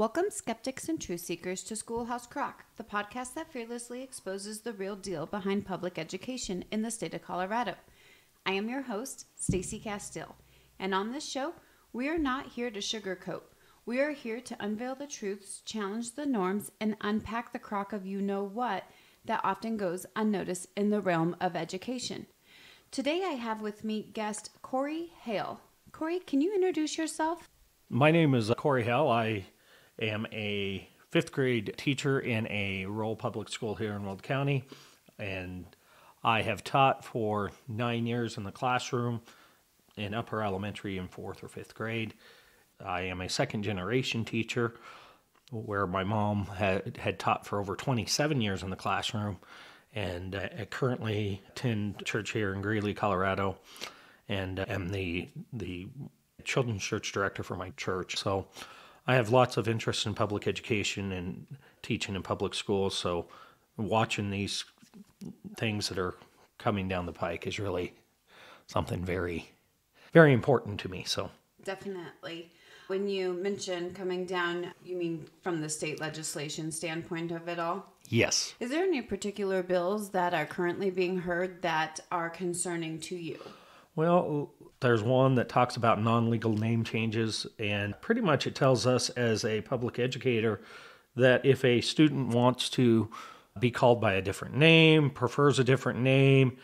Welcome, skeptics and truth seekers, to Schoolhouse Crock, the podcast that fearlessly exposes the real deal behind public education in the state of Colorado. I am your host, Stacey Castile, and on this show, we are not here to sugarcoat. We are here to unveil the truths, challenge the norms, and unpack the crock of you know what that often goes unnoticed in the realm of education. Today, I have with me guest Corey Hale. Corey, can you introduce yourself? My name is uh, Corey Hale. I am a fifth grade teacher in a rural public school here in Weld County, and I have taught for nine years in the classroom in upper elementary and fourth or fifth grade. I am a second generation teacher where my mom had, had taught for over 27 years in the classroom and I currently attend church here in Greeley, Colorado, and uh, am the the children's church director for my church. So I have lots of interest in public education and teaching in public schools. So watching these things that are coming down the pike is really something very, very important to me. So definitely. When you mention coming down, you mean from the state legislation standpoint of it all? Yes. Is there any particular bills that are currently being heard that are concerning to you? Well, there's one that talks about non legal name changes, and pretty much it tells us as a public educator that if a student wants to be called by a different name, prefers a different name,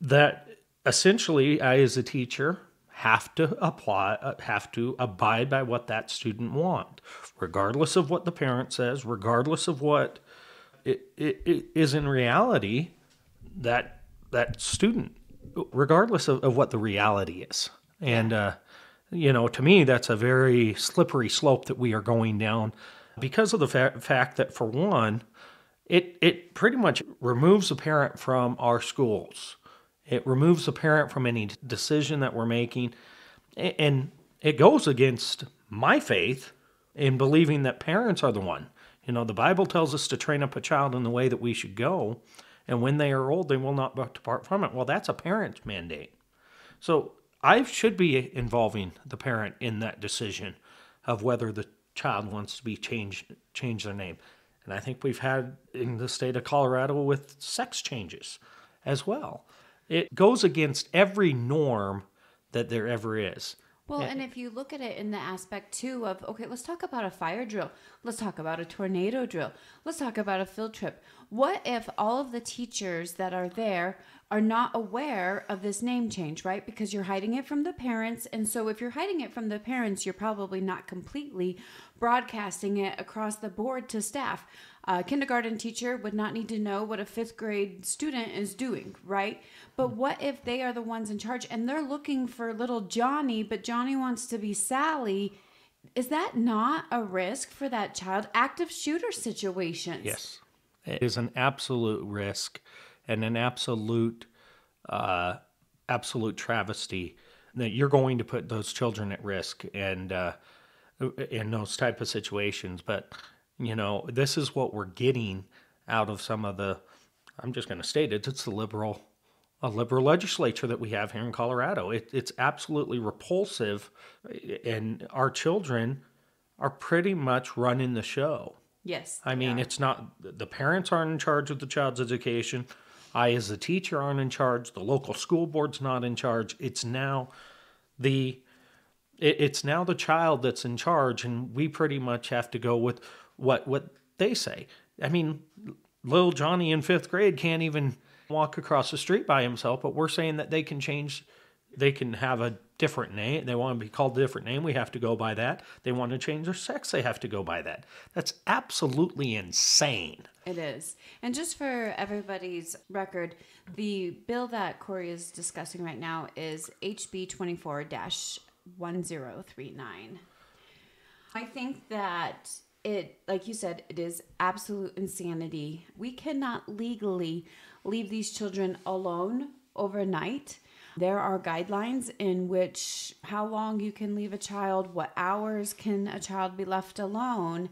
that essentially I, as a teacher, have to apply, have to abide by what that student want, regardless of what the parent says, regardless of what it, it, it is in reality that that student regardless of, of what the reality is. And, uh, you know, to me, that's a very slippery slope that we are going down because of the fa- fact that, for one, it, it pretty much removes a parent from our schools. It removes a parent from any decision that we're making. And it goes against my faith in believing that parents are the one. You know, the Bible tells us to train up a child in the way that we should go and when they are old, they will not depart from it. Well, that's a parent's mandate. So I should be involving the parent in that decision of whether the child wants to be changed, change their name. And I think we've had in the state of Colorado with sex changes as well. It goes against every norm that there ever is. Well, eh, and eh. if you look at it in the aspect too of, okay, let's talk about a fire drill. Let's talk about a tornado drill. Let's talk about a field trip. What if all of the teachers that are there are not aware of this name change, right? Because you're hiding it from the parents. And so if you're hiding it from the parents, you're probably not completely broadcasting it across the board to staff. A kindergarten teacher would not need to know what a fifth grade student is doing, right? But what if they are the ones in charge and they're looking for little Johnny, but Johnny wants to be Sally? Is that not a risk for that child? Active shooter situations. Yes. It is an absolute risk and an absolute, uh, absolute travesty that you're going to put those children at risk and uh, in those type of situations. But you know, this is what we're getting out of some of the, I'm just going to state it, it's the liberal, a liberal legislature that we have here in Colorado. It, it's absolutely repulsive, eh, and our children are pretty much running the show. Yes. I mean, are. it's not, the parents aren't in charge of the child's education. I, as a teacher, aren't in charge. The local school board's not in charge. It's now the, it's now the child that's in charge, and we pretty much have to go with what what they say. I mean, little Johnny in fifth grade can't even walk across the street by himself, but we're saying that they can change, they can have a different name. They want to be called a different name. We have to go by that. They want to change their sex. They have to go by that. That's absolutely insane. It is. And just for everybody's record, the bill that Corey is discussing right now is HB 24 1039. I think that it like you said it is absolute insanity. We cannot legally leave these children alone overnight. There are guidelines in which how long you can leave a child what hours can a child be left alone.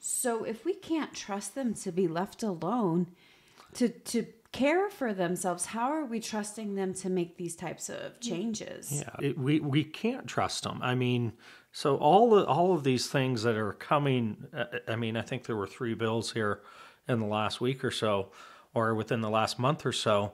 So if we can't trust them to be left alone to to care for themselves how are we trusting them to make these types of mm. changes? Yeah it, we we can't trust them i mean So all the, all of these things that are coming, uh, I mean, I think there were three bills here in the last week or so, or within the last month or so,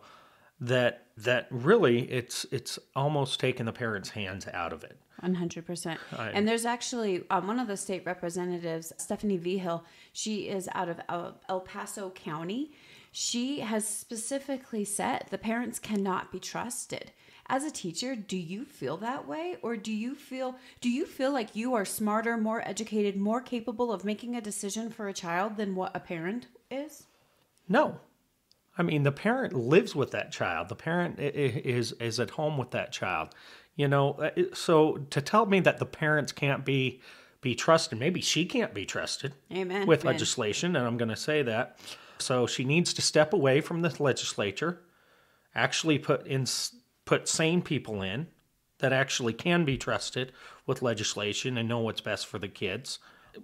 that that really it's it's almost taken the parents' hands out of it. 100%. And there's actually um, one of the state representatives, Stephanie Vigil, she is out of El, El Paso County. She has specifically said the parents cannot be trusted. As a teacher, do you feel that way or do you feel do you feel like you are smarter, more educated, more capable of making a decision for a child than what a parent is? No. I mean, the parent lives with that child. The parent is is at home with that child. You know, uh, so to tell me that the parents can't be be trusted, maybe she can't be trusted Amen. with Amen. legislation, and I'm going to say that. So she needs to step away from the legislature, actually put in put sane people in that actually can be trusted with legislation and know what's best for the kids.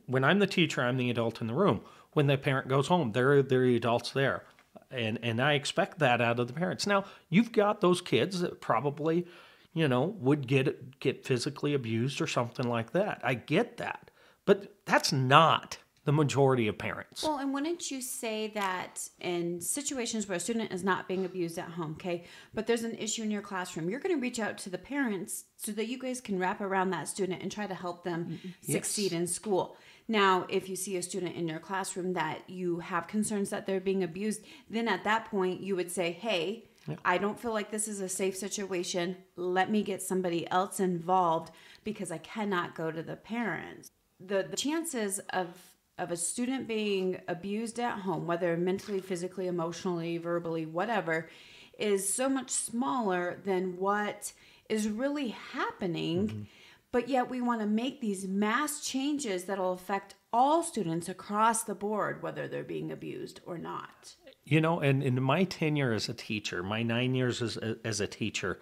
When I'm the teacher, I'm the adult in the room. When the parent goes home, they're they're the adults there. And and I expect that out of the parents. Now, you've got those kids that probably, you know, would get get physically abused or something like that. I get that. But that's not the majority of parents. Well, and wouldn't you say that in situations where a student is not being abused at home, okay, but there's an issue in your classroom, you're going to reach out to the parents so that you guys can wrap around that student and try to help them mm-hmm. succeed in school. Now, if you see a student in your classroom that you have concerns that they're being abused, then at that point you would say, hey, I don't feel like this is a safe situation. Let me get somebody else involved because I cannot go to the parents. The, the chances of of a student being abused at home, whether mentally, physically, emotionally, verbally, whatever, is so much smaller than what is really happening. Mm-hmm. But yet, we want to make these mass changes that'll affect all students across the board, whether they're being abused or not. You know, and in my tenure as a teacher, my nine years as a, as a teacher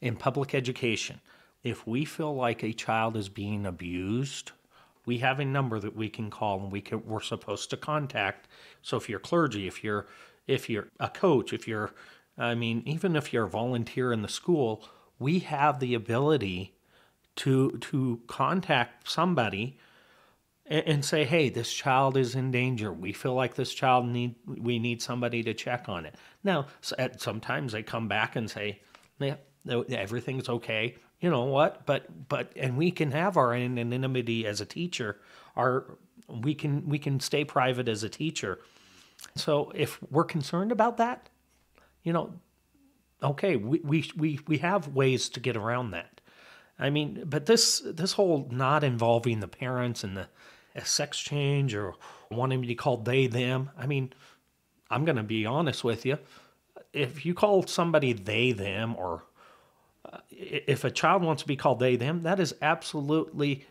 in public education, if we feel like a child is being abused, we have a number that we can call and we can, we're supposed to contact. So if you're clergy, if you're if you're a coach, if you're I mean, even if you're a volunteer in the school, we have the ability to to contact somebody and, and say, "Hey, this child is in danger. We feel like this child need we need somebody to check on it." Now, sometimes they come back and say, "Yeah, everything's okay." You know what? But but and we can have our anonymity as a teacher. Our we can we can stay private as a teacher. So if we're concerned about that, you know, okay, we we we, we have ways to get around that. I mean, but this this whole not involving the parents and the sex change or wanting to be called they them. I mean, I'm going to be honest with you. If you call somebody they them or if a child wants to be called they them, that is absolutely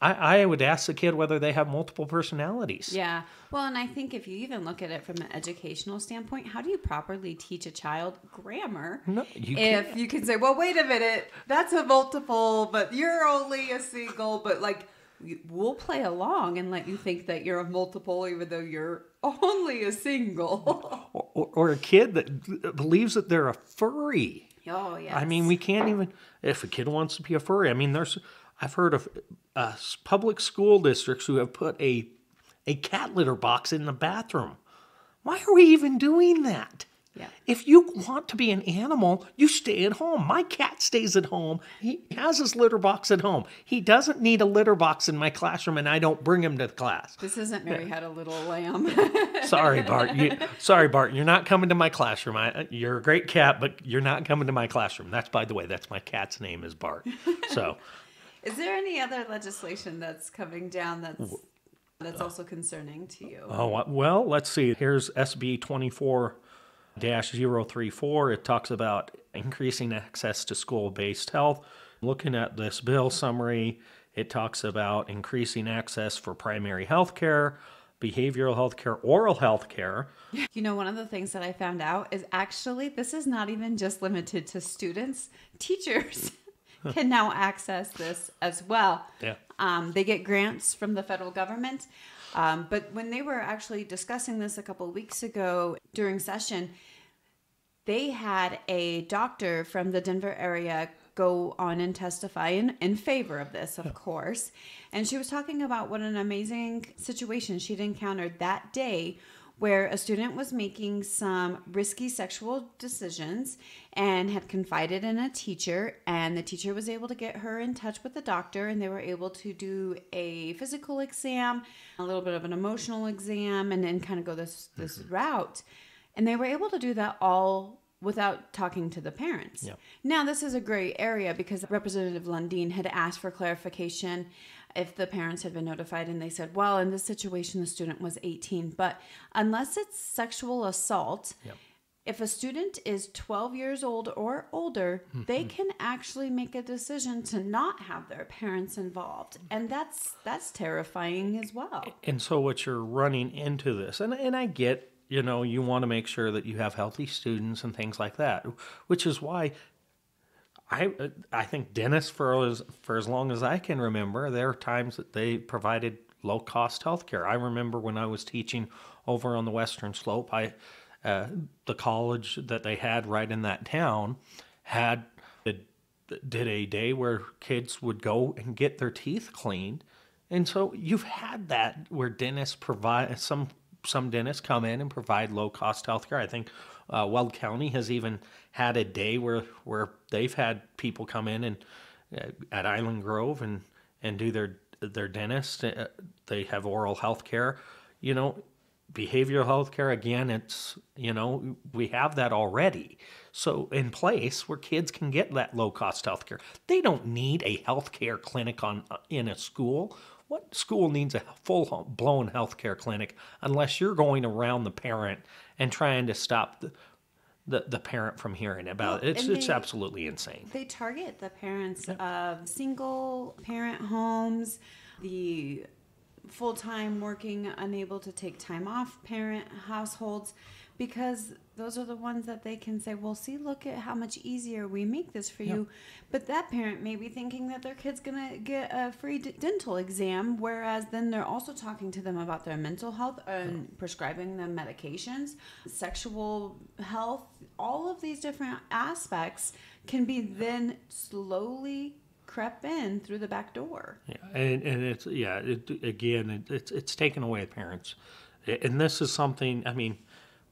I, I would ask the kid whether they have multiple personalities. Yeah. Well, and I think if you even look at it from an educational standpoint, how do you properly teach a child grammar? No, you if can't. you can say, well, wait a minute, that's a multiple, but you're only a single, but like, we'll play along and let you think that you're a multiple, even though you're only a single. Or, or a kid that uh, believes that they're a furry. Oh, yeah. I mean, we can't even if a kid wants to be a furry. I mean, there's I've heard of uh, public school districts who have put a a cat litter box in the bathroom. Why are we even doing that? Yeah. If you want to be an animal, you stay at home. My cat stays at home. He has his litter box at home. He doesn't need a litter box in my classroom, and I don't bring him to class. This isn't Mary Had a Little Lamb. Sorry, Bart. You, sorry, Bart. You're not coming to my classroom. I, you're a great cat, but you're not coming to my classroom. That's, by the way, that's my cat's name is Bart. So, Is there any other legislation that's coming down that's that's also concerning to you? oh uh, well. Let's see. Here's SB 24 034. It talks about increasing access to school-based health. Looking at this bill summary, it talks about increasing access for primary health care, behavioral health care, oral health care. You know, one of the things that I found out is actually this is not even just limited to students. Teachers can now access this as well. Yeah. Um, they get grants from the federal government. Um, but when they were actually discussing this a couple weeks ago during session, they had a doctor from the Denver area go on and testify in, in favor of this, of course. And she was talking about what an amazing situation she'd encountered that day where a student was making some risky sexual decisions and had confided in a teacher and the teacher was able to get her in touch with the doctor and they were able to do a physical exam a little bit of an emotional exam and then kind of go this this mm-hmm. route and they were able to do that all without talking to the parents. Now, this is a gray area because Representative Lundeen had asked for clarification if the parents had been notified, and they said, well, in this situation, the student was 18. But unless it's sexual assault, if a student is 12 years old or older, hmm, they hmm. can actually make a decision to not have their parents involved. And that's that's terrifying as well. And so what you're running into this, and and I get, you know, you want to make sure that you have healthy students and things like that, which is why I I think dentists for as for as long as I can remember, there are times that they provided low cost health care. I remember when I was teaching over on the western slope, I uh, the college that they had right in that town had did a day where kids would go and get their teeth cleaned. And so you've had that where dentists provide some some dentists come in and provide low cost health care. I think uh, Weld County has even had a day where where they've had people come in and uh, at Island Grove and and do their their dentist. Uh, they have oral health care. You know, behavioral health care again it's you know we have that already so in place where kids can get that low cost health care they don't need a health care clinic on in a school what school needs a full blown health care clinic unless you're going around the parent and trying to stop the the, the parent from hearing about Well, it. It's it's they- absolutely insane. They target the parents of single parent homes, the full time working, unable to take time off parent households, because those are the ones that they can say, well, see, look at how much easier we make this for you. But that parent may be thinking that their kid's going to get a free d- dental exam, whereas then they're also talking to them about their mental health and prescribing them medications, sexual health, all of these different aspects can be then slowly crept in through the back door. Yeah, and, and it's yeah. It, again, it, it's it's taken away parents, and this is something. I mean,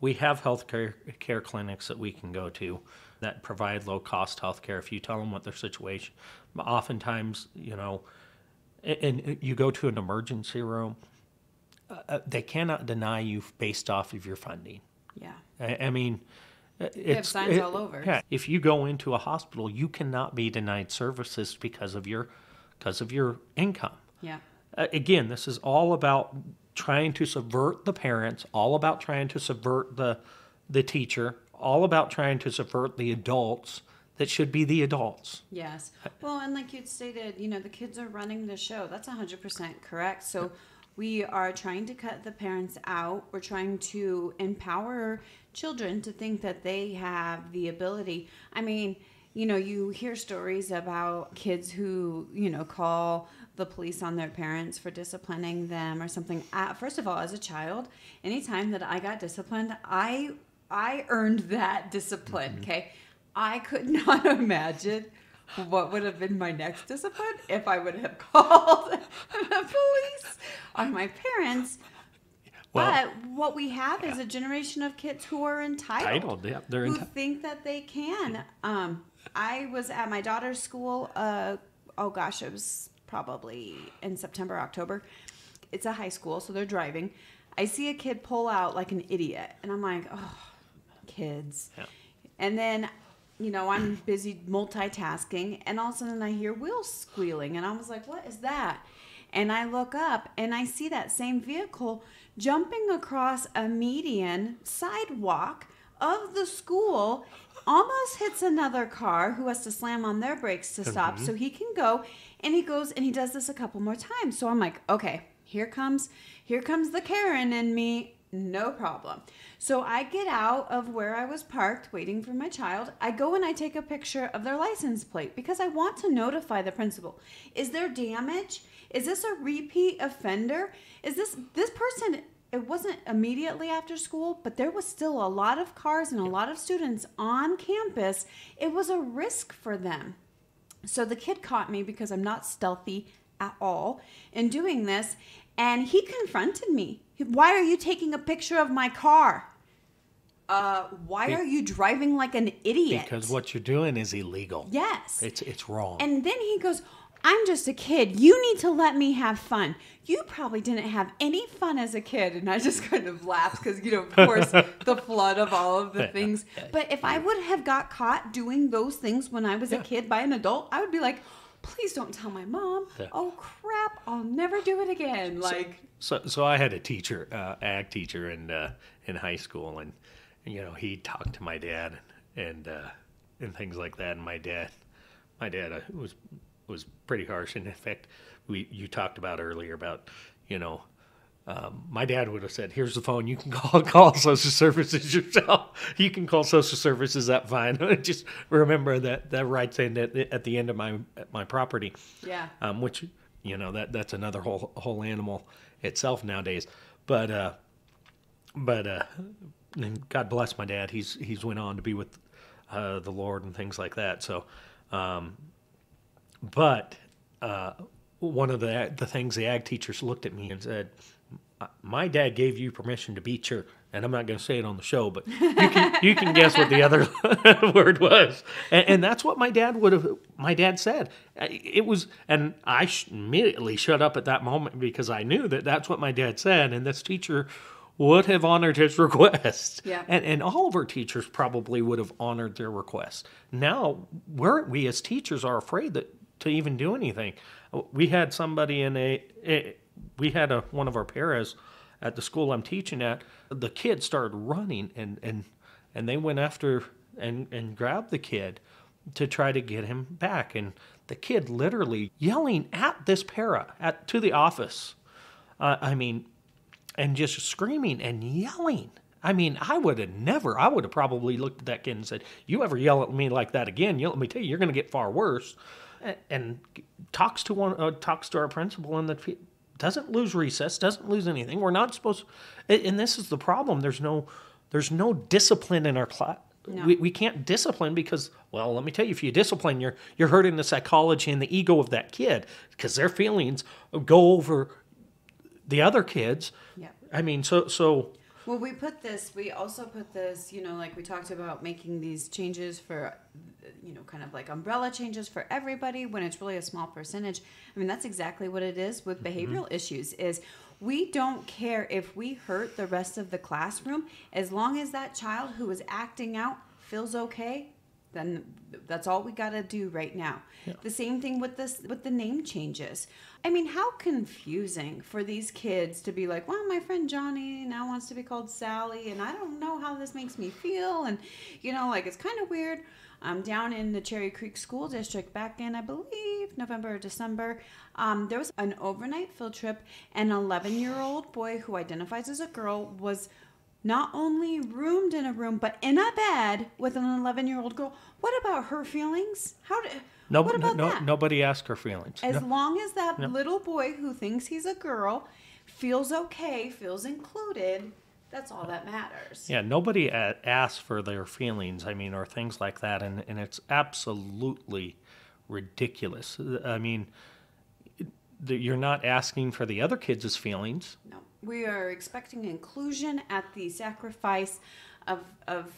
we have health care, care clinics that we can go to that provide low cost health care if you tell them what their situation. Oftentimes, you know, and, and you go to an emergency room, uh, uh, they cannot deny you based off of your funding. Yeah. I, I mean, uh, it's signs all over. Yeah, if you go into a hospital, you cannot be denied services because of your because of your income. Yeah. Uh, again, this is all about trying to subvert the parents, all about trying to subvert the the teacher, all about trying to subvert the adults that should be the adults. Yes. Well, and like you'd stated, you know, the kids are running the show. That's 100% correct. So we are trying to cut the parents out. We're trying to empower children to think that they have the ability. I mean, you know, you hear stories about kids who, you know, call the police on their parents for disciplining them or something. Uh, first of all, as a child, anytime that I got disciplined, I I earned that discipline. Okay, I could not imagine what would have been my next discipline if I would have called the police on my parents. Well- but what we have is a generation of kids who are entitled, Entitled, yeah, they're who enti- think that they can. Um, I was at my daughter's school. Uh, oh gosh, it was probably in September, October. It's a high school, so they're driving. I see a kid pull out like an idiot, and I'm like, oh, kids. Yeah. And then, you know, I'm busy multitasking, and all of a sudden I hear wheels squealing, and I was like, what is that? And I look up, and I see that same vehicle jumping across a median sidewalk of the school, almost hits another car who has to slam on their brakes to stop mm-hmm. so he can go. And he goes and he does this a couple more times. So I'm like, okay, here comes here comes the Karen in me. No problem. So I get out of where I was parked waiting for my child. I go and I take a picture of their license plate because I want to notify the principal. Is there damage? Is this a repeat offender? Is this this person it wasn't immediately after school, but there was still a lot of cars and a lot of students on campus. It was a risk for them. So the kid caught me because I'm not stealthy at all in doing this. And he confronted me. Why are you taking a picture of my car? Uh, why are you driving like an idiot? Because what you're doing is illegal. Yes. It's it's wrong. And then he goes, I'm just a kid. You need to let me have fun. You probably didn't have any fun as a kid. And I just kind of laughed because, you know, of course, the flood of all of the things. But if I would have got caught doing those things when I was a kid by an adult, I would be like, please don't tell my mom. Yeah. Oh, crap. I'll never do it again. Like, So, so I had a teacher, uh, ag teacher in uh, in high school, and you know he talked to my dad and uh, and things like that. And my dad, my dad uh, was was pretty harsh. And in fact, we you talked about earlier about you know. Um, my dad would have said, "Here's the phone. You can call call social services yourself. You can call social services. That fine. Just remember that that rights end at, at the end of my at my property." yeah. um, which you know that that's another whole whole animal itself nowadays. But uh, but uh, and God bless my dad. He's he's went on to be with uh, the Lord and things like that. So, um, but uh, one of the the things the ag teachers looked at me and said, "My dad gave you permission to beat your." And I'm not going to say it on the show, but you can you can guess what the other word was, and, and that's what my dad would have. My dad said it was, and I sh- immediately shut up at that moment because I knew that that's what my dad said, and this teacher would have honored his request. Yeah. And, and all of our teachers probably would have honored their request. Now, we're, we as teachers are afraid that to even do anything. We had somebody in a, a we had a, one of our paras at the school I'm teaching at. The kid started running and, and, and they went after and, and grabbed the kid to try to get him back. And the kid literally yelling at this para at to the office. Uh, I mean, and just screaming and yelling. I mean, I would have never, I would have probably looked at that kid and said, You ever yell at me like that again, you let me tell you, you're going to get far worse. And talks to one, uh, talks to our principal, and the doesn't lose recess, doesn't lose anything. We're not supposed, and this is the problem. There's no, there's no discipline in our class. No. We, we can't discipline because, well, let me tell you, if you discipline, you're you're hurting the psychology and the ego of that kid because their feelings go over the other kids. Yeah. I mean, so so Well, we put this, we also put this, you know, like we talked about making these changes for, you know, kind of like umbrella changes for everybody when it's really a small percentage. I mean, that's exactly what it is with mm-hmm. behavioral issues is we don't care if we hurt the rest of the classroom as long as that child who is acting out feels okay then that's all we got to do right now. The same thing with this with the name changes. I mean, how confusing for these kids to be like, "Well, my friend Johnny now wants to be called Sally, and I don't know how this makes me feel." And you know, like it's kind of weird. I'm um, down in the Cherry Creek School District back in, I believe, November or December, um, there was an overnight field trip. An 11 year old boy who identifies as a girl was not only roomed in a room but in a bed with an 11 year old girl what about her feelings how did no, what about no, that nobody asked her feelings. as No. long as that little boy who thinks he's a girl feels okay feels included that's all that matters Yeah, nobody a- asked for their feelings. I mean, or things like that, and and it's absolutely ridiculous. I mean, you're not asking for the other kids' feelings. no we are expecting inclusion at the sacrifice of of,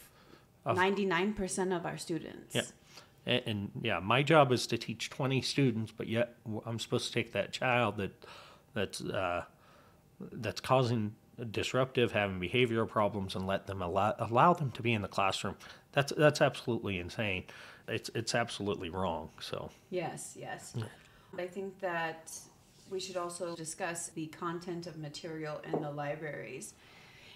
99% of our students Yeah. And, and yeah, my job is to teach 20 students, but yet I'm supposed to take that child that that's uh, that's causing disruptive, having behavioral problems, and let them allow allow them to be in the classroom. That's that's absolutely insane. It's it's absolutely wrong. So Yes, yes. I think that we should also discuss the content of material in the libraries.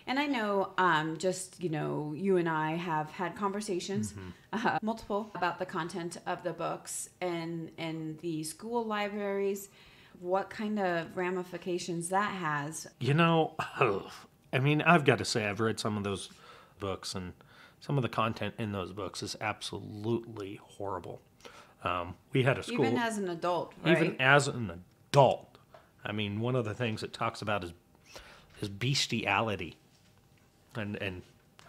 And I know, um, just you know, you and I have had conversations, uh, multiple, about the content of the books and and the school libraries. What kind of ramifications that has? you know, I mean, I've got to say, I've read some of those books, and some of the content in those books is absolutely horrible. Um, we had a school. Even as an adult, right? even as an adult. I mean, one of the things it talks about is is bestiality, and and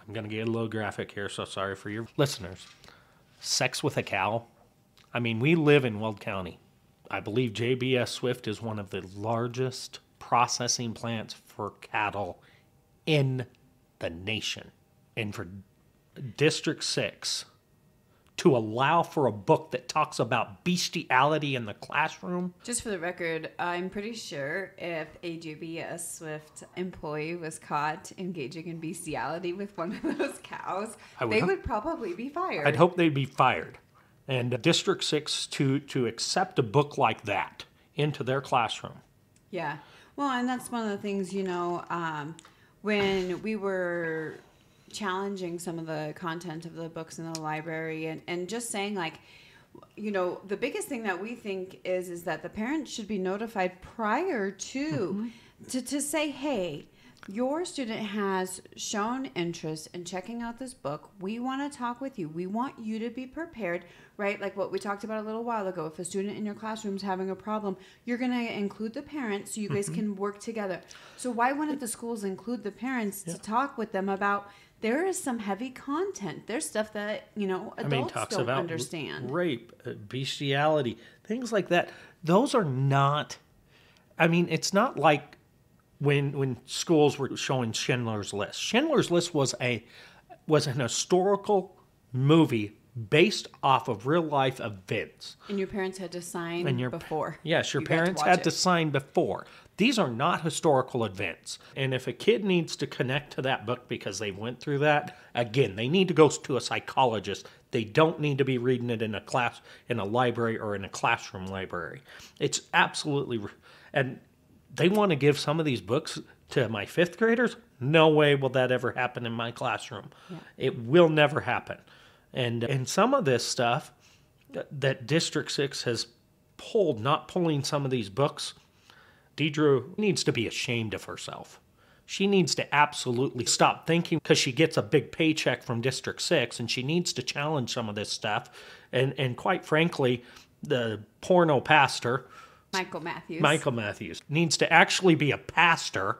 I'm going to get a little graphic here, so sorry for your listeners. Sex with a cow. I mean, we live in Weld County. I believe JBS Swift is one of the largest processing plants for cattle in the nation. And for District 6 to allow for a book that talks about bestiality in the classroom. Just for the record, I'm pretty sure if a JBS Swift employee was caught engaging in bestiality with one of those cows, would they hope- would probably be fired. I'd hope they'd be fired. And District 6 to, to accept a book like that into their classroom. Yeah. Well, and that's one of the things, you know, um, when we were challenging some of the content of the books in the library and, and just saying like, you know, the biggest thing that we think is is that the parents should be notified prior to mm-hmm. to, to say, hey, your student has shown interest in checking out this book. We want to talk with you. We want you to be prepared, right? Like what we talked about a little while ago. If a student in your classroom is having a problem, you're going to include the parents so you guys mm-hmm. can work together. So why wouldn't the schools include the parents to talk with them about there is some heavy content. There's stuff that, you know, adults I mean, talks don't about understand. rape, uh, bestiality, things like that. Those are not. I mean, it's not like when when schools were showing Schindler's List. Schindler's List was a was an historical movie based off of real life events. And your parents had to sign And your before. Yes, your you to parents had it. to sign before. These are not historical events. And if a kid needs to connect to that book because they went through that, again, they need to go to a psychologist. They don't need to be reading it in a class in a library or in a classroom library. It's absolutely and they want to give some of these books to my 5th graders. No way will that ever happen in my classroom. It will never happen. And and some of this stuff that, that District 6 has pulled, not pulling some of these books, Deirdre needs to be ashamed of herself. She needs to absolutely stop thinking because she gets a big paycheck from District 6 and she needs to challenge some of this stuff. And, and quite frankly, the porno pastor, Michael Matthews. Michael Matthews, needs to actually be a pastor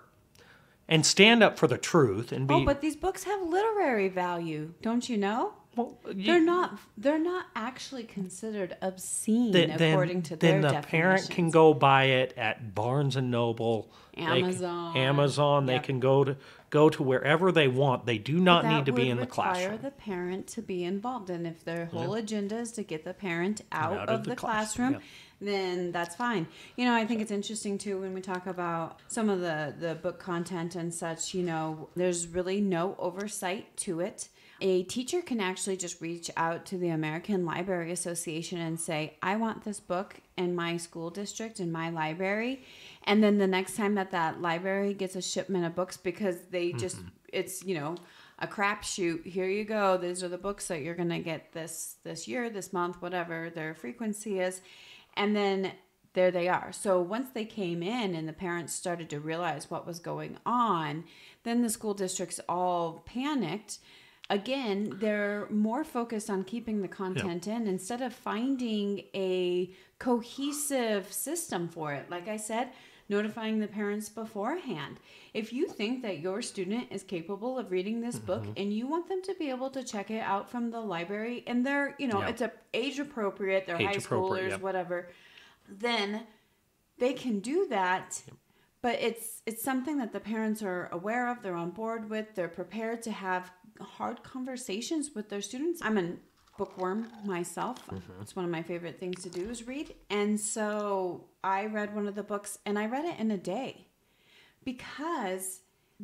and stand up for the truth and be. Oh, but these books have literary value, don't you know? Well, you- They're not. They're not actually considered obscene then, then- according to then their the parent can go buy it at Barnes and Noble, They can- Amazon. Amazon. They can go to go to wherever they want. They do not That need to be in the classroom. require the parent to be involved, and if their whole agenda is to get the parent out, Out of, of the, classroom, class- then that's fine. You know, I think it's interesting too when we talk about some of the the book content and such. You know, there's really no oversight to it. A teacher can actually just reach out to the American Library Association and say, I want this book in my school district, in my library. And then the next time that that library gets a shipment of books, because they mm-hmm. just, it's, you know, a crapshoot. Here you go. These are the books that you're gonna get this this year, this month, whatever their frequency is, and then there they are. So once they came in and the parents started to realize what was going on, then the school districts all panicked. Again, they're more focused on keeping the content in instead of finding a cohesive system for it. Like I said, notifying the parents beforehand. If you think that your student is capable of reading this book Mm-hmm. and you want them to be able to check it out from the library and they're, you know, Yeah. it's a age appropriate, they're high Age appropriate, schoolers, yep. whatever, then they can do that. But it's it's something that the parents are aware of, they're on board with, they're prepared to have hard conversations with their students. I'm a bookworm myself. Mm-hmm. It's one of my favorite things to do is read. And so I read one of the books and I read it in a day because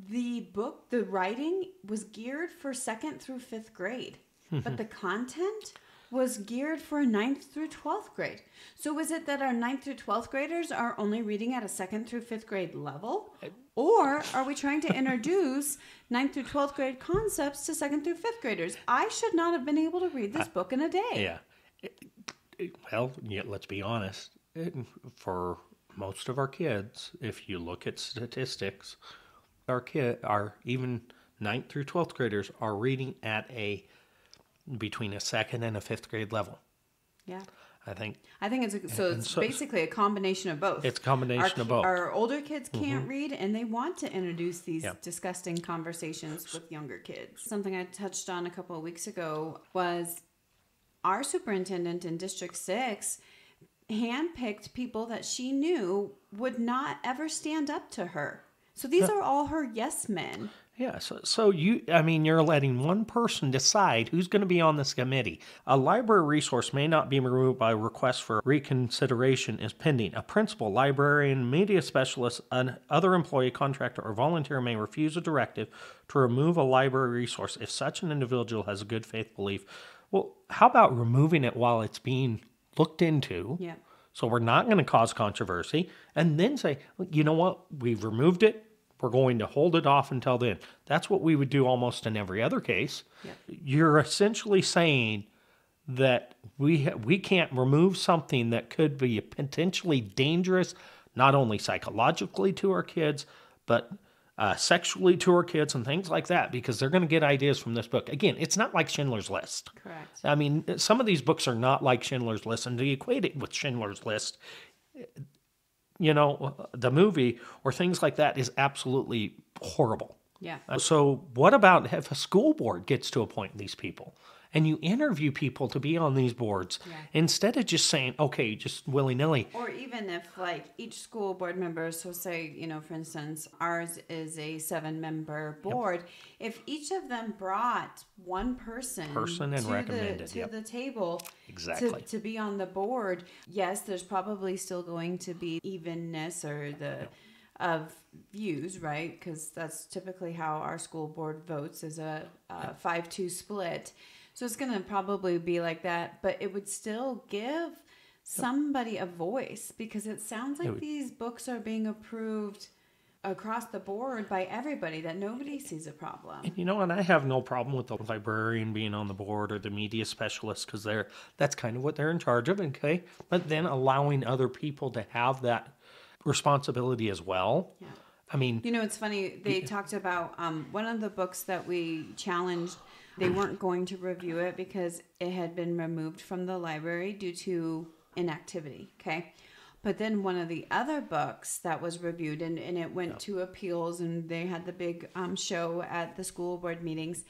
the book, the writing was geared for second through fifth grade, but the content was geared for a ninth through 12th grade. So is it that our ninth through 12th graders are only reading at a second through fifth grade level? Or are we trying to introduce ninth through 12th grade concepts to second through fifth graders? I should not have been able to read this book in a day. Yeah. It- it- well, yeah, let's be honest. It- for most of our kids, if you look at statistics, our kid, our even ninth through twelfth graders are reading at a between a second and a fifth grade level. Yeah. I think I think it's a, so it's so- basically a combination of both. It's a combination our, of both. Mm-hmm. Our older kids can't read, and they want to introduce these Yeah. disgusting conversations with younger kids. Something I touched on a couple of weeks ago was our superintendent in District 6 handpicked people that she knew would not ever stand up to her. So these are all her yes men. Yeah, so, so you, I mean, you're letting one person decide who's going to be on this committee. A library resource may not be removed by request for reconsideration is pending. A principal, librarian, media specialist, an other employee, contractor, or volunteer may refuse a directive to remove a library resource if such an individual has a good faith belief. Well, how about removing it while it's being looked into? Yeah. So we're not going to cause controversy and then say, you know what, we've removed it. We're going to hold it off until then. That's what we would do almost in every other case. Yeah. You're essentially saying that we ha- we can't remove something that could be potentially dangerous, not only psychologically to our kids, but uh, sexually to our kids and things like that, because they're going to get ideas from this book. Again, it's not like Schindler's List. Correct. I mean, some of these books are not like Schindler's List, and to equate it with Schindler's List, you know, the movie or things like that is absolutely horrible. Yeah. So, what about if a school board gets to appoint these people and you interview people to be on these boards Yeah. instead of just saying, okay, just willy nilly? Or even if, like, each school board member, so say, you know, for instance, ours is a seven member board. If each of them brought one person, Person and to, the, recommended, to yep. the table Exactly. to, to be on the board, yes, there's probably still going to be evenness or the. Of views, right? Because that's typically how our school board votes is a, a five-two split. So it's going to probably be like that, but it would still give somebody a voice because it sounds like would- these books are being approved across the board by everybody that nobody sees a problem. And you know, and I have no problem with the librarian being on the board or the media specialist because they're that's kind of what they're in charge of. Okay, but then allowing other people to have that responsibility as well. Yeah. I mean, You know, it's funny. They talked about um, one of the books that we challenged. They weren't going to review it because it had been removed from the library due to inactivity. Okay. But then one of the other books that was reviewed and, and it went to appeals and they had the big um, show at the school board meetings.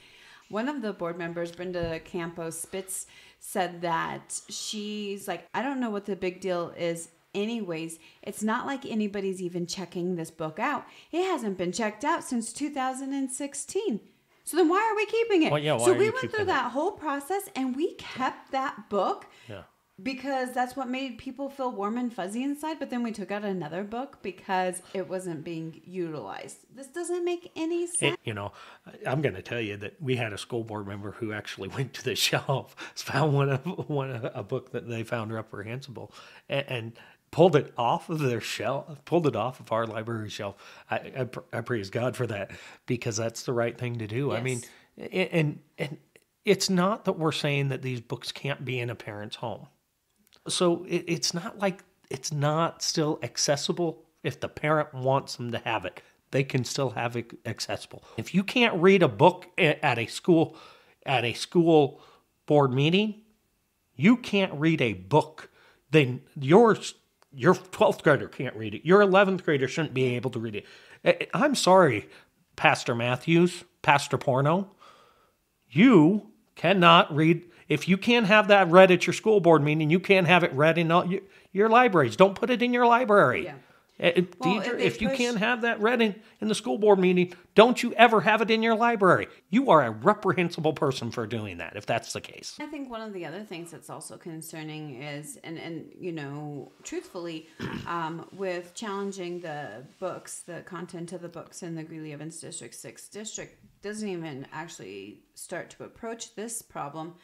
One of the board members, Brenda Campos Spitz, said that she's like, I don't know what the big deal is anyways, it's not like anybody's even checking this book out. It hasn't been checked out since 2016. So then why are we keeping it? Well, yeah, so we went through it? that whole process and we kept that book yeah. because that's what made people feel warm and fuzzy inside. But then we took out another book because it wasn't being utilized. This doesn't make any sense. It- you know, I'm going to tell you that we had a school board member who actually went to the shelf, found one of one a book that they found reprehensible, and, and pulled it off of their shelf, pulled it off of our library shelf. I, I, I praise God for that because that's the right thing to do. I mean, and and it's not that we're saying that these books can't be in a parent's home. So it, it's not like it's not still accessible if the parent wants them to have it. They can still have it accessible. If you can't read a book at a school at a school board meeting, you can't read a book. Then your your 12th grader can't read it. Your 11th grader shouldn't be able to read it. I- I'm sorry, Pastor Matthews, Pastor Porno you cannot read if you can't have that read at your school board meeting you can't have it read in all your, your libraries don't put it in your library Yeah. Uh, uh, Well, Deirdre, if if you push- can't have that read in, in the school board meeting don't you ever have it in your library you are a reprehensible person for doing that if that's the case I think one of the other things that's also concerning is, and and you know, truthfully, um, with challenging the books, the content of the books in the Greeley Evans District Six district doesn't even actually start to approach this problem,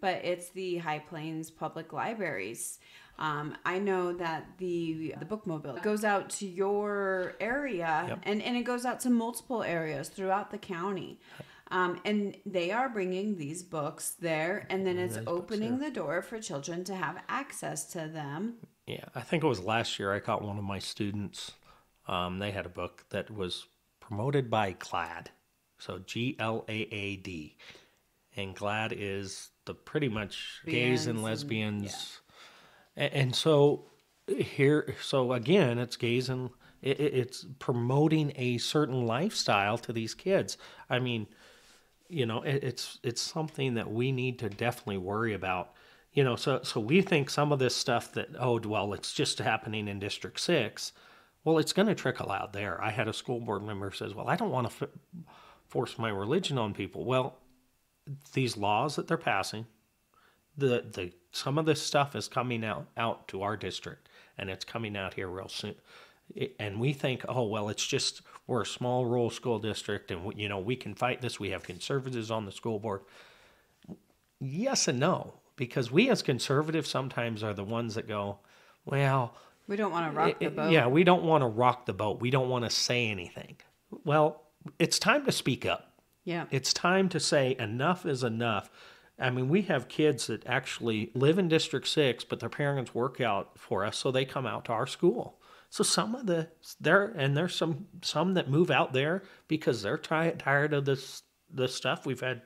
but it's the High Plains Public Libraries. Um, I know that the the bookmobile goes out to your area, Yep. and and it goes out to multiple areas throughout the county. Um, and they are bringing these books there, and then it's those books opening the door for children to have access to them. Yeah, I think it was last year I caught one of my students. Um, they had a book that was promoted by GLAAD, so G L A A D, and GLAAD is the pretty much gays and lesbians, and, and so here, so again, it's it- it's promoting a certain lifestyle to these kids. I mean, you know, it's it's something that we need to definitely worry about. You know, so so we think some of this stuff that oh well, it's just happening in District Six. Well, it's going to trickle out there. I had a school board member says, "Well, I don't want to f- force my religion on people." Well, these laws that they're passing, the the some of this stuff is coming out out to our district, and it's coming out here real soon. It, and we think, oh well, it's just we're a small rural school district, and we, you know we can fight this. We have conservatives on the school board. Yes and no, because we as conservatives sometimes are the ones that go, well, We don't want to rock the boat. yeah, we don't want to rock the boat. We don't want to say anything. Well, it's time to speak up. Yeah. It's time to say enough is enough. I mean, we have kids that actually live in District 6, but their parents work out for us, so they come out to our school. So some of the there and there's some some that move out there because they're ti tired of this this stuff. We've had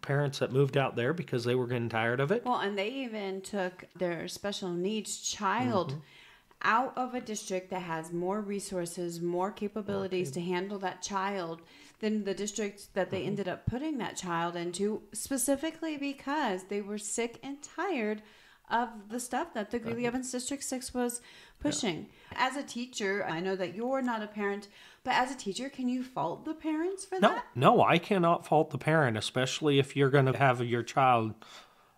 parents that moved out there because they were getting tired of it. Well, and they even took their special needs child Mm-hmm. out of a district that has more resources, more capabilities to handle that child than the district that Mm-hmm. they ended up putting that child into, specifically because they were sick and tired of the stuff that the Greeley Evans District 6 was pushing. As a teacher, I know that you're not a parent, but as a teacher, can you fault the parents for No, that? no, I cannot fault the parent, especially if you're going to have your child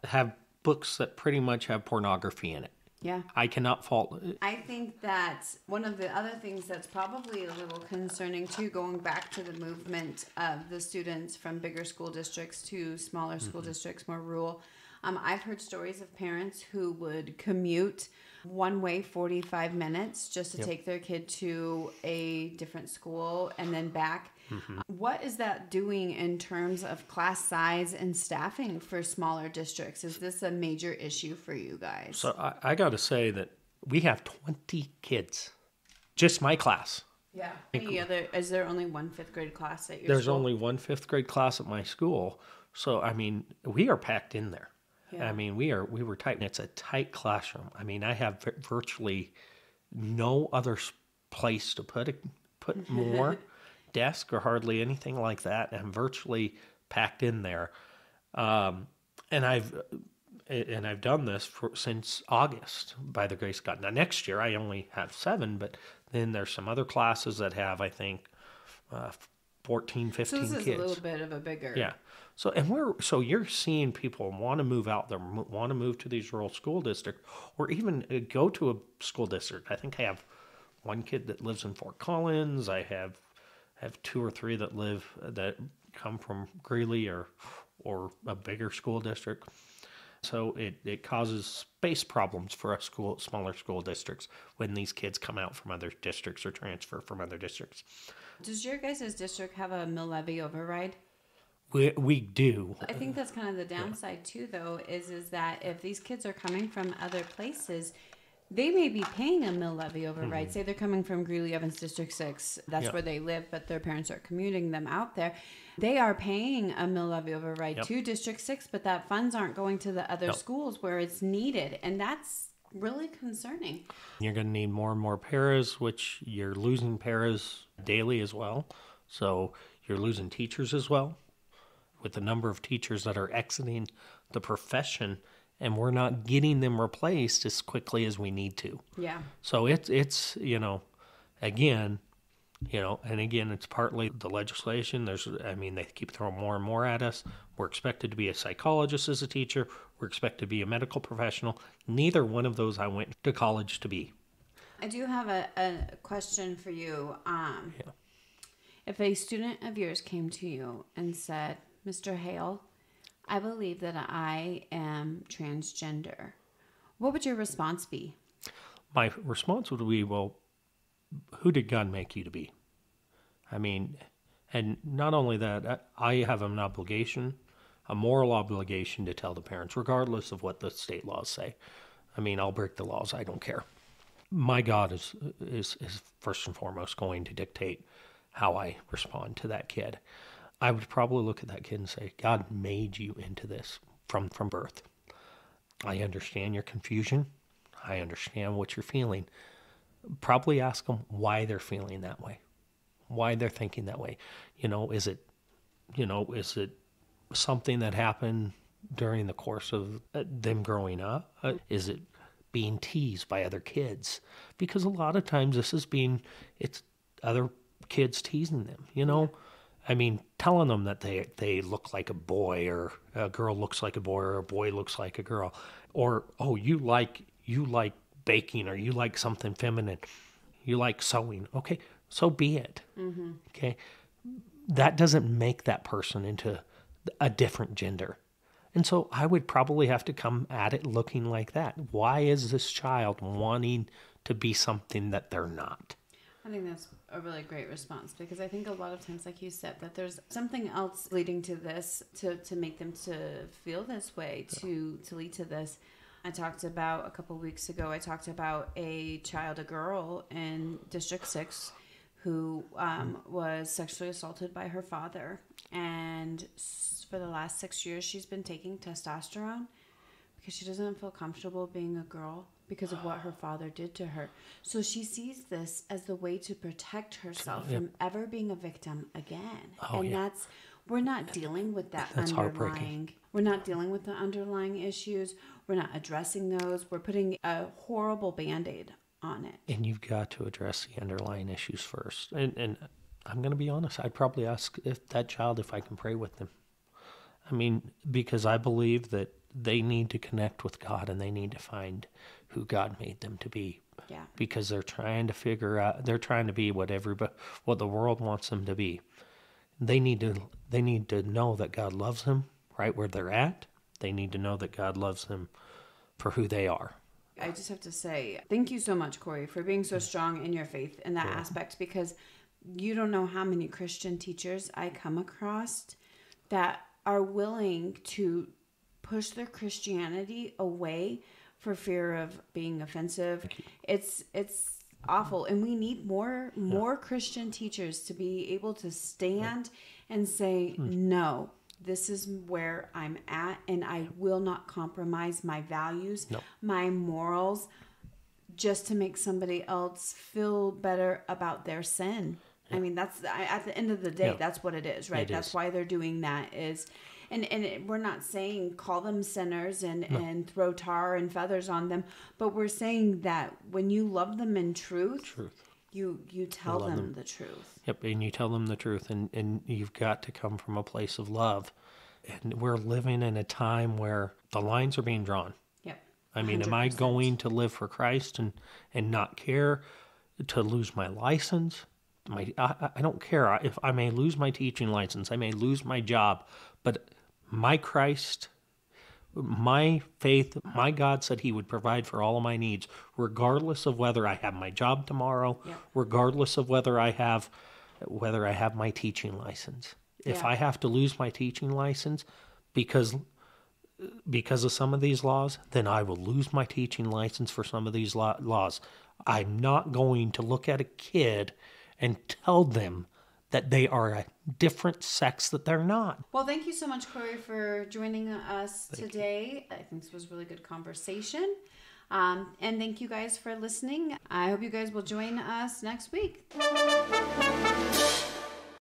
have books that pretty much have pornography in it. Yeah. I cannot fault. I think that one of the other things that's probably a little concerning too, going back to the movement of the students from bigger school districts to smaller school districts, more rural. Um, I've heard stories of parents who would commute one way 45 minutes just to take their kid to a different school and then back. Mm-hmm. What is that doing in terms of class size and staffing for smaller districts? Is this a major issue for you guys? So I, I got to say that we have 20 kids, just my class. Yeah. Any other? Is there only one fifth grade class at your There's school? only one fifth grade class at my school, so I mean we are packed in there. Yeah. I mean we are we were tight. And it's a tight classroom. I mean I have vir- virtually no other place to put it, put more desk or hardly anything like that. I'm virtually packed in there, um, and I've and I've done this for since August by the grace of God. Now next year I only have seven, but then there's some other classes that have I think uh, 14, 15 So this is kids. a little bit of a bigger. Yeah. So and we're so you're seeing people want to move out there, want to move to these rural school districts, or even uh, go to a school district. I think I have one kid that lives in Fort Collins. I have have two or three that live that come from Greeley or or a bigger school district. So it, it causes space problems for us school smaller school districts when these kids come out from other districts or transfer from other districts. Does your guys' district have a mill levy override? We, we do. I think that's kind of the downside too, though, is is that if these kids are coming from other places, they may be paying a mill levy override. Mm-hmm. Say they're coming from Greeley Evans District Six, that's Yeah. where they live, but their parents are commuting them out there. They are paying a mill levy override Yep. to District Six, but that funds aren't going to the other Nope. schools where it's needed, and that's really concerning. You're going to need more and more paras, which you're losing paras daily as well. So you're losing teachers as well, with the number of teachers that are exiting the profession, and we're not getting them replaced as quickly as we need to. Yeah. So it's it's you know, again, you know, and again, it's partly the legislation. There's, I mean, they keep throwing more and more at us. We're expected to be a psychologist as a teacher. We're expected to be a medical professional. Neither one of those I went to college to be. I do have a, a question for you. Um, Yeah. If a student of yours came to you and said, Mr. Hale, I believe that I am transgender, what would your response be? My response would be, well, who did God make you to be? I mean, and not only that, I have an obligation, a moral obligation to tell the parents, regardless of what the state laws say. I mean, I'll break the laws. I don't care. My God is is is first and foremost going to dictate how I respond to that kid. I would probably look at that kid and say, God made you into this from from birth. I understand your confusion. I understand what you're feeling. Probably ask them why they're feeling that way, why they're thinking that way. You know, is it, you know, is it something that happened during the course of uh, them growing up? Uh, is it being teased by other kids? Because a lot of times this is being, it's other kids teasing them, you know? I mean, telling them that they, they look like a boy or a girl looks like a boy or a boy looks like a girl. Or, oh, you like, you like baking or you like something feminine. You like sewing. Okay, so be it. Mm-hmm. Okay. That doesn't make that person into a different gender. And so I would probably have to come at it looking like that. Why is this child wanting to be something that they're not? I think that's a really great response because I think a lot of times, like you said, that there's something else leading to this to, to make them to feel this way, to to lead to this. I talked about a couple weeks ago. I talked about a child, a girl in District Six, who um, was sexually assaulted by her father, and for the last six years, she's been taking testosterone because she doesn't feel comfortable being a girl because of what her father did to her. So she sees this as the way to protect herself from ever being a victim again. Oh, and yeah. that's we're not dealing with that That's heartbreaking. underlying. We're not dealing with the underlying issues. We're not addressing those. We're putting a horrible band-aid on it. And you've got to address the underlying issues first. And, and I'm going to be honest, I'd probably ask if that child if I can pray with them. I mean, because I believe that they need to connect with God and they need to find who God made them to be. Yeah. Because they're trying to figure out, they're trying to be what everybody, what the world wants them to be. They need to, they need to know that God loves them right where they're at. They need to know that God loves them for who they are. I just have to say thank you so much, Corey, for being so strong in your faith in that aspect because you don't know how many Christian teachers I come across that are willing to push their Christianity away for fear of being offensive. It's it's awful and we need more more Christian teachers to be able to stand and say mm. no this is where I'm at and I will not compromise my values, No. my morals just to make somebody else feel better about their sin. I mean, that's I, at the end of the day, Yeah. that's what it is, right? It that's is. why they're doing that is, and and it, we're not saying call them sinners and and throw tar and feathers on them, but we're saying that when you love them in truth, Truth. you you tell them, them. the truth. Yep, and you tell them the truth, and, and you've got to come from a place of love. And we're living in a time where the lines are being drawn. Yep. I mean, am I going to live for Christ and, and not care to lose my license? My, I, I- I don't care if I may lose my teaching license, I may lose my job, but my Christ, my faith, my God said He would provide for all of my needs, regardless of whether I have my job tomorrow, Yep. regardless of whether I have whether I have my teaching license. If Yeah. I have to lose my teaching license because because of some of these laws, then I will lose my teaching license for some of these laws. I'm not going to look at a kid and tell them that they are a different sex that they're not. Well, thank you so much, Corey, for joining us today. I think this was a really good conversation. Um, and thank you guys for listening. I hope you guys will join us next week.